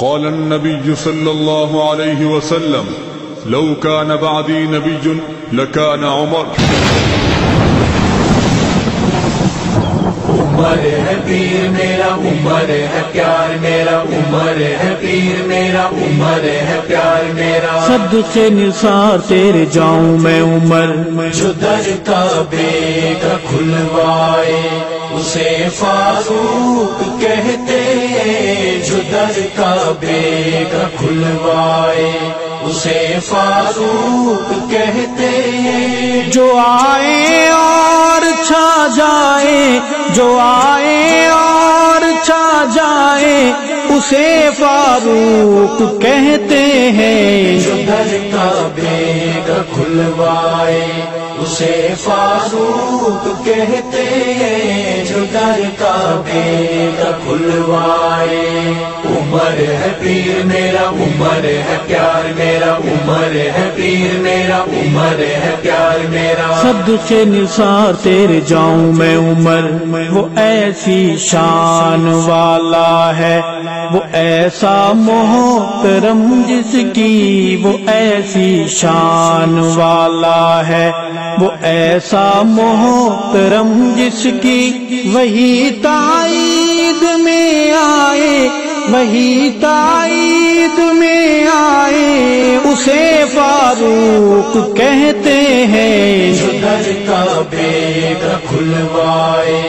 قال النبي صلى الله عليه وسلم لو كان بعدي نبي لكان عمر. عمر ہے پیر میرا عمر ہے پیار میرا عمر ہے پیر میرا عمر ہے پیار میرا۔ صد سے نثار تیرے جاؤں میں عمر۔ جو در کا بے کا کھلوائے اسے فاروق کہتے جو در کا بے کا کھلوائے اسے فاروق کہتے جو آئے اور جو آئے اور چھا جائے، اسے فاروق کہتے ہیں۔ جو در کا بے کا کھلوائے، اسے فاروق کہتے ہیں۔ جو در کا بے کا کھلوائے، عمر ہے پیر میرا، عمر ہے پیار میرا، عمر ہے پیر عمر ہے پیار میرا۔ صد سے نثار تیرے جاؤں میں عمر۔ وہ ایسی شان والا ہے۔ وہ ایسا محترم جس کی وہ ایسی شان والا ہے۔ وہ ایسا محترم جس کی وہی تائید میں آئے۔ وہی تائید آئے اسے فاروق کہتے ہیں۔ جو در کا بیگ کھلوائے،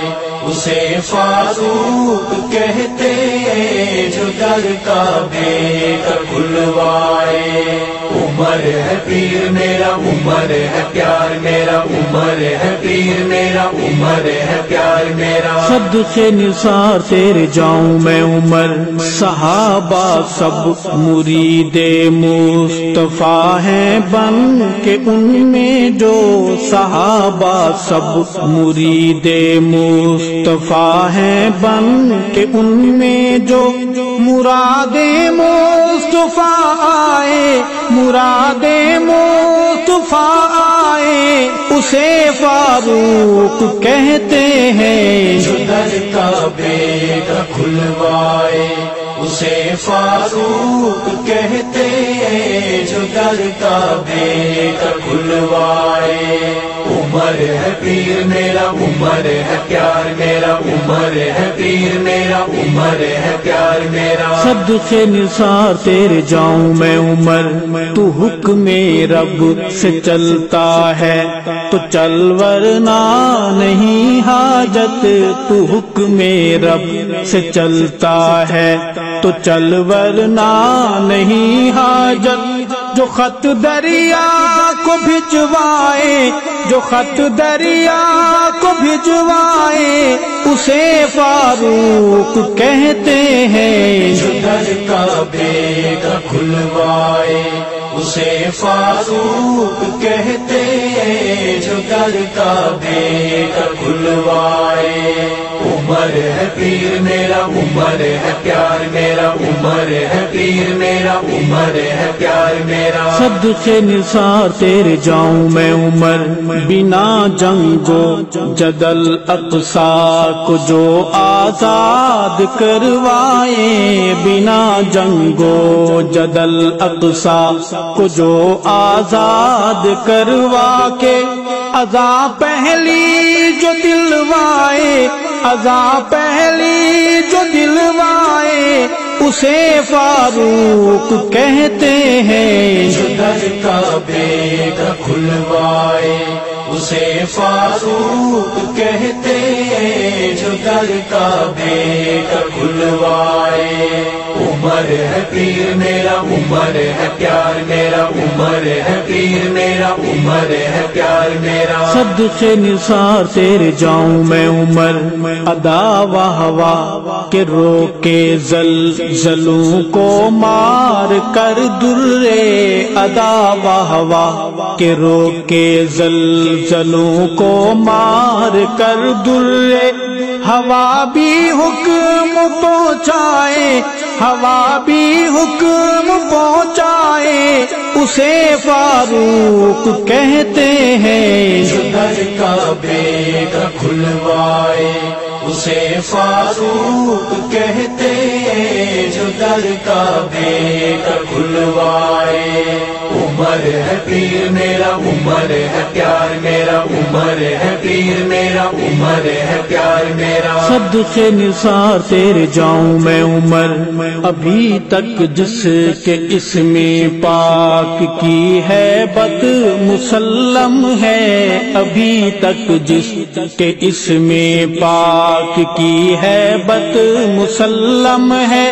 اسے فاروق کہتے ہیں۔ جو در کا بیگ کھلوائے۔ عمر ہے پیر میرا، عمر ہے پیار میرا، عمر ہے پیر میرا، عمر ہے پیار میرا۔ صد سے نثار تیرے جاؤں میں، عمر صحابہ سب مرید مصطفیٰ ہیں۔ بن کے ان میں جو صحابہ سب مرید مصطفیٰ ہیں۔ بن کے ان میں جو مراد مصطفیٰ آئے، مراد مصطفیٰ آئے، اسے فاروق کہتے ہیں۔ جو در کا بیٹا کھلوائے، اسے فاروق کہتے ہیں۔ جو در کا بیٹا کھلوائے عمر ہے پیر میرا، عمر ہے پیار میرا، عمر ہے پیر میرا، عمر ہے پیار میرا۔ صد سے نثار، تیرے جاؤں میں عمر۔ تو حکم رب سے چلتا ہے۔ تو چل ورنہ نہیں حاجت۔ تو حکم رب سے چلتا ہے۔ تو چل ورنہ نہیں حاجت۔ جو خط دریا کو بھجوائے، جو خط دریا کو بھجوائے، اسے فاروق کہتے ہیں۔ جو در کا بے کھلوائے، اسے فاروق کہتے ہیں۔ جو در کا بے کھلوائے، عمر ہے پیر میرا، عمر ہے پیار میرا عمر ہے، پیر میرا عمر ہے، پیار میرا۔ صد سے نثار تیرے جاؤں میں عمر۔ بنا جنگو جدل اقسا کو جو آزاد کروائے۔ بنا جنگو جدل اقسا کو جو آزاد کروا کے ازا پہلی جو دلوائے ازا پہلی جو اسے فاروق کہتے ہیں۔ جو در کا کھلوائے، اسے فاروق کہتے ہیں۔ جو در کا کا کھلوائے عمر ہے پیر، میرا عمر ہے پیار، میرا عمر ہے پیر، میرا عمر ہے پیار، میرا صد سے نثار، تیرے جاؤں میں عمر، ادا و ہوا کے روکے زل زلوں کو مار کر درے، ادا و ہوا کے روکے زل زلوں کو مار کر درے۔ ہوا بھی حکم پہنچائے ہوا بھی حکم پہنچائے، اسے فاروق کہتے ہیں۔ شدر کا بے کھلوائے، اسے فاروق کہتے جو در کا بے کھلوائے عمر ہے پیر، میرا عمر ہے پیار، میرا عمر ہے پیر، میرا عمر ہے پیار، میرا صد سے نثار تیرے جاؤں میں عمر۔ ابھی تک جس کے اس میں پاک کی ہے بت مسلم ہے۔ ابھی تک جس کے اس میں پاک کی ہے بت مسلم ہے۔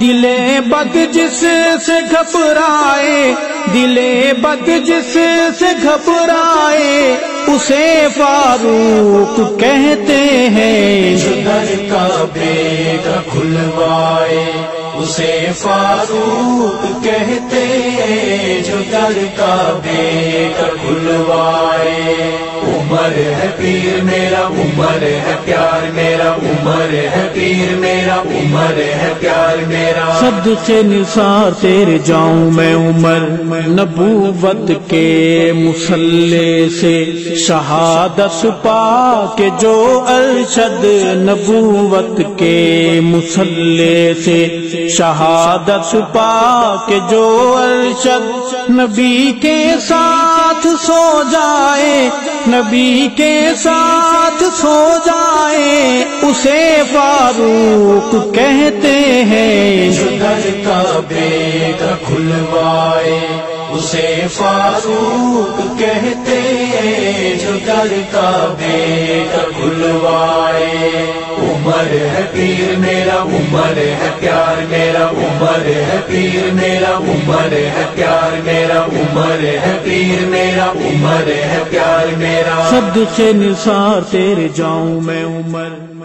دلے بد جس سے گھبرائے دلے بد جس سے گھبرائے اسے فاروق کہتے ہیں۔ در کا بے کھلوائے اسے فاروق کہتے جو در کا کا کھلوائے۔ عمر ہے پیر میرا، عمر ہے پیار میرا، عمر ہے پیر میرا، عمر ہے پیار میرا۔ صد سے نثار تیرے جاؤں میں، عمر نبوت کے مسلح سے۔ شہادت پا کے جو ارشد نبوت کے مسلح سے۔ شہادت پا کے جو ارشد نبی کے ساتھ سو جائے، نبی کے ساتھ سو جائے، اسے فاروق کہتے ہیں۔ کا کا کھلوائے۔ اسے فاروق کہتے جو در کا بے کھلوائے۔ عمر ہے پیر میرا، عمر ہے پیار میرا، عمر ہے پیر میرا، عمر ہے پیار میرا، عمر ہے پیر میرا، عمر ہے پیار میرا۔ صد سے نثار، تیرے جاؤں میں عمر۔